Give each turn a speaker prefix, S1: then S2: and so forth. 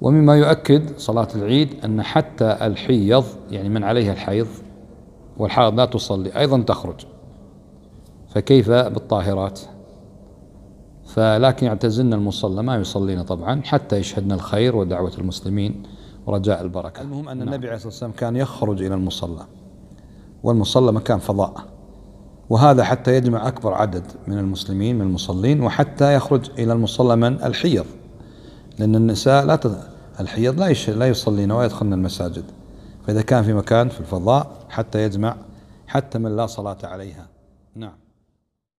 S1: ومما يؤكد صلاة العيد أن حتى الحيض يعني من عليها الحيض والحائض لا تصلي أيضا تخرج. فكيف بالطاهرات؟ فلكن يعتزلن المصلى ما يصلين طبعا حتى يشهدن الخير ودعوة المسلمين ورجاء البركة. المهم أن النبي عليه الصلاة والسلام كان يخرج إلى المصلى والمصلى مكان فضاء وهذا حتى يجمع أكبر عدد من المسلمين من المصلين وحتى يخرج إلى المصلى من الحيض. لأن النساء لا تد... الحيض لا لا يصلين يدخلن المساجد. فإذا كان في مكان في الفضاء حتى يجمع حتى من لا صلاة عليها. نعم.